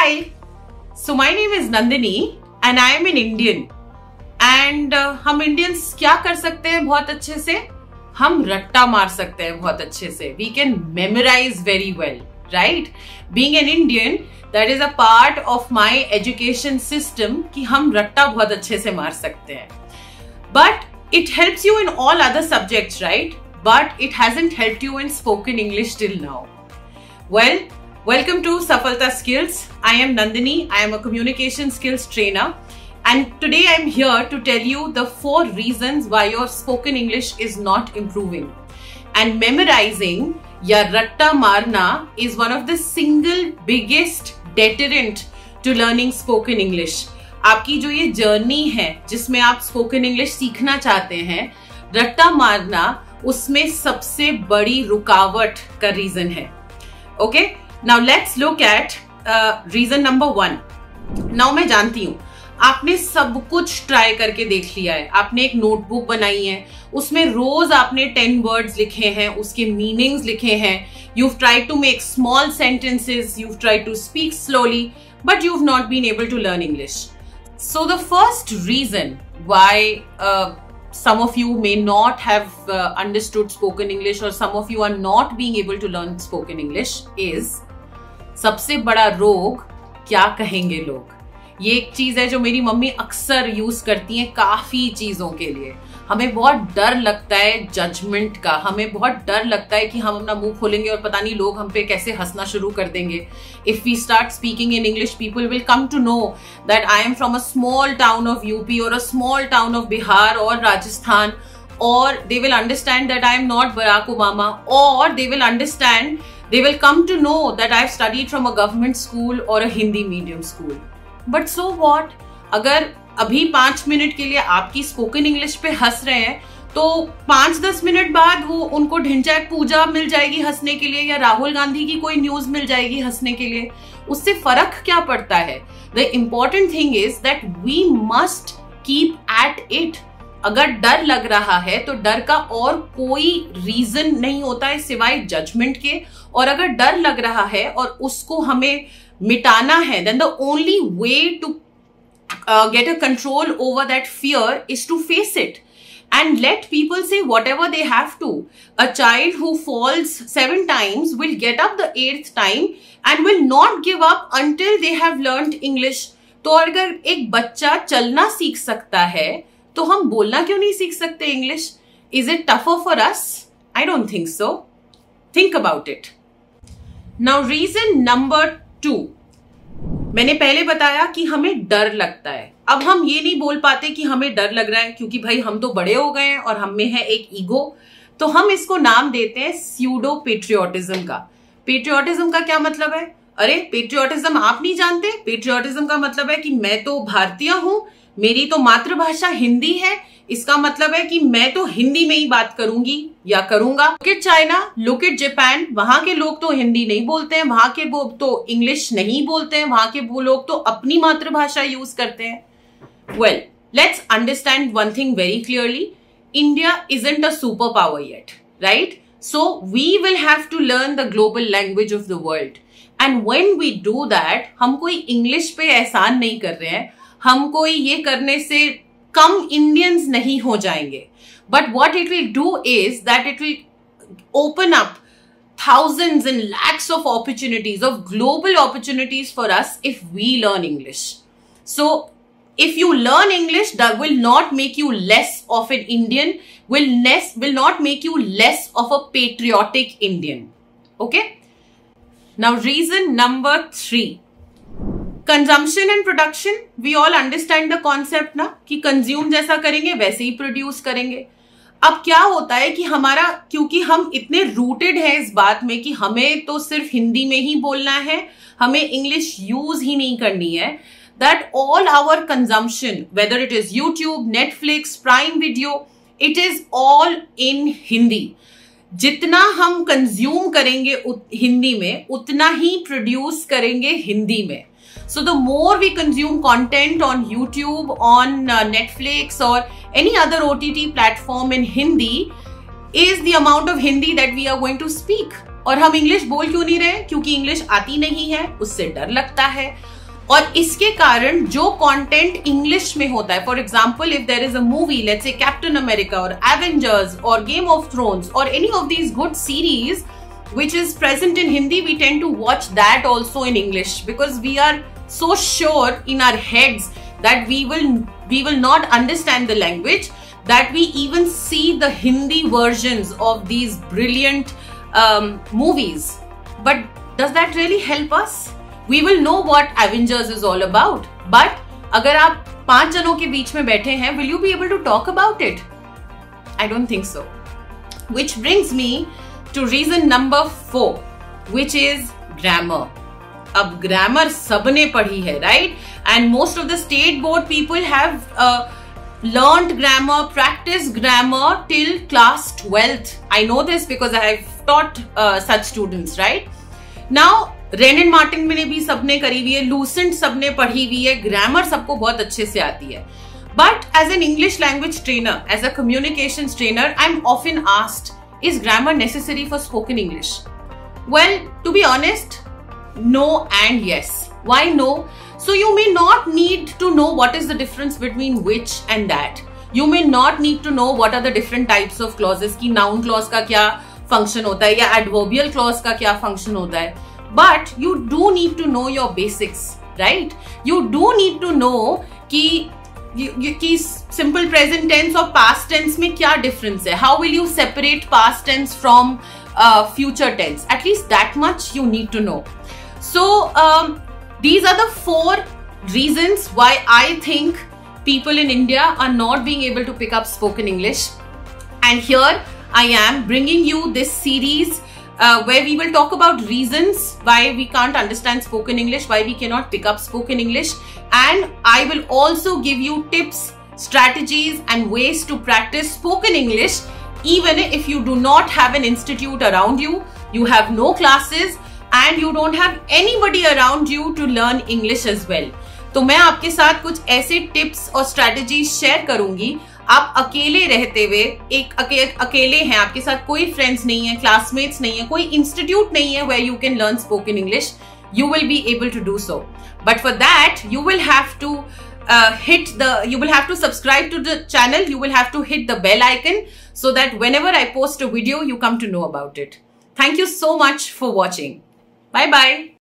Hi, so my name is Nandini and I am an Indian. And uh, Indians क्या कर सकते हैं बहुत अच्छे से? हम रट्टा मार सकते हैं बहुत अच्छे से. We can memorise very well right being an Indian that is a part of my education system कि हम रट्टा बहुत अच्छे से मार सकते हैं. But it helps you in all other subjects right but it hasn't help you in spoken English till now well Welcome to Safalta Skills. I am Nandini. I am a communication skills trainer. And today I'm here to tell you the four reasons why your spoken English is not improving. And memorizing ya ratta marna is one of the single biggest deterrent to learning spoken English. आपकी जो ये journey है जिसमें आप spoken English सीखना चाहते हैं रट्टा मारना उसमें सबसे बड़ी रुकावट का रीजन है okay okay? Now let's look at reason number one now मैं जानती हूँ, आपने सब कुछ ट्राई करके देख लिया है। आपने एक नोटबुक बनाई है, उसमें रोज आपने टेन वर्ड्स लिखे हैं, उसके मीनिंग्स लिखे हैं। You try to make small sentences you try to speak slowly but you not been able to learn English so the first reason why some of you may not have uh, understood spoken english or some of you are not being able to learn spoken english is सबसे बड़ा रोग क्या कहेंगे लोग ये एक चीज़ है जो मेरी मम्मी अक्सर यूज़ करती हैं काफ़ी चीज़ों के लिए हमें बहुत डर लगता है जजमेंट का। हमें बहुत डर लगता है कि हम अपना मुँह खोलेंगे और पता नहीं लोग हम पे कैसे हंसना शुरू कर देंगे। If we start speaking in English people will come to know that I am from a small town of UP और a small town of Bihar और राजस्थान और they will understand that I am not Barack Obama और they will understand they will come to know that I studied from a government school और a Hindi medium school but so what अगर अभी पाँच minute के लिए आपकी spoken English पे हंस रहे हैं तो पाँच दस मिनट बाद वो उनको ढिंचा पूजा मिल जाएगी हंसने के लिए या राहुल गांधी की कोई न्यूज़ मिल जाएगी हंसने के लिए, उससे फ़र्क क्या पड़ता है? The important thing is that we must keep at it अगर डर लग रहा है तो डर का और कोई रीजन नहीं होता है सिवाय जजमेंट के। और अगर डर लग रहा है और उसको हमें मिटाना है then the only way to Get a control over that fear is to face it and let people say whatever they have to. A child who falls seven times will get up the eighth time and will not give up until they have learned English. तो अगर एक बच्चा चलना सीख सकता है तो हम बोलना क्यों नहीं सीख सकते English is it tougher for us I don't think so think about it now reason number two मैंने पहले बताया कि हमें डर लगता है। अब हम ये नहीं बोल पाते कि हमें डर लग रहा है, क्योंकि भाई हम तो बड़े हो गए हैं और हम में है एक ईगो। तो हम इसको नाम देते हैं स्यूडो पेट्रियोटिज्म का। पेट्रियोटिज्म का क्या मतलब है? अरे पेट्रियोटिज्म आप नहीं जानते? पेट्रियोटिज्म का मतलब है कि मैं तो भारतीय हूँ, मेरी तो मातृभाषा हिंदी है, इसका मतलब है कि मैं तो हिंदी में ही बात करूँगी या करूँगा। Look at China look at Japan वहाँ के लोग तो हिंदी नहीं बोलते हैं, वहाँ के लोग तो इंग्लिश नहीं बोलते हैं, वहाँ के वो लोग तो अपनी मातृभाषा यूज़ करते हैं। Well let's understand one thing very clearly India isn't a superpower yet right so we will have to learn the global language of the world and when we do that हम कोई English पे एहसान नहीं कर रहे हैं। हम कोई ये करने से कम इंडियंस नहीं हो जाएँगे। But what it will do is that it will open up thousand and lakhs of opportunities of global opportunities for us if we learn English so if you learn English the will not make you less of an Indian will Ness will not make you less of a patriotic Indian okay? Now, reason number 3 consumption and production we all understand the concept ना, कि consume जैसा करेंगे, वैसे ही produce करेंगे। अब क्या होता है कि हमारा, क्योंकि हम इतने रूटेड हैं इस बात में कि हमें तो सिर्फ़ हिंदी में ही बोलना है, हमें इंग्लिश यूज़ ही नहीं करनी है। That all our consumption whether it is YouTube Netflix Prime Video it is all in Hindi जितना हम कंज्यूम करेंगे हिंदी में, उतना ही प्रोड्यूस करेंगे हिंदी में। So the more we consume content on YouTube on Netflix और any other O T T platform in Hindi is the amount of Hindi that we are going to speak और हम English बोल क्यों नहीं रहे? क्योंकि इंग्लिश आती नहीं है, उससे डर लगता है। और इसके कारण जो कंटेंट इंग्लिश में होता है for example if there is a movie let's say Captain America और एवेंजर्स और गेम ऑफ थ्रोन्स और any of these good series which is present in Hindi, we tend to watch that also in English because we are so sure in our heads that we will we will not understand the language that we even see the Hindi versions of these brilliant um, movies. But does that really help us? We will know what Avengers is all about but अगर आप पाँच जनों के बीच में बैठे हैं will you be able to talk about it I don't think so which brings me to reason number four which is grammar अब ग्रामर सबने पढ़ी है right and most of the state board people have learned grammar, practiced grammar till class 12th. I know this because I have taught uh, such students, right? Now, Wren रेनन Martin में भी सबने करी हुई है, Lucent सबने पढ़ी हुई है, ग्रामर सबको बहुत अच्छे से आती है। But as an English language trainer as a communication trainer I am in asked is grammar necessary for spoken English well to be honest no and yes why no so you may not need to know what is the difference between which and that you may not need to know what are the different types of clauses की noun clause का क्या function होता है या एडवोबियल clause का क्या function होता है। but you do need to know your basics right you do need to know कि कि सिंपल प्रेजेंट टेंस और पास्ट टेंस में क्या डिफरेंस है how will you separate past tense from future tense at least that much you need to know so these are the four reasons why I think people in India are not being able to pick up spoken English. And here I am bringing you this series uh, where we will talk about reasons why we can't understand spoken English, why we cannot pick up spoken English. And I will also give you tips, strategies, and ways to practice spoken English. Even if you do not have an institute around you, you have no classes, and you don't have anybody around you to learn English as well. तो मैं आपके साथ कुछ ऐसे tips और strategies share करूंगी आप अकेले रहते हुए एक अके, अकेले हैं आपके साथ कोई फ्रेंड्स नहीं है क्लासमेट्स नहीं है कोई इंस्टीट्यूट नहीं है where you can learn spoken English you will be able to do so but for that you will have to uh, hit the you will have to subscribe to the channel you will have to hit the bell icon so that whenever i post a video you come to know about it thank you so much for watching bye bye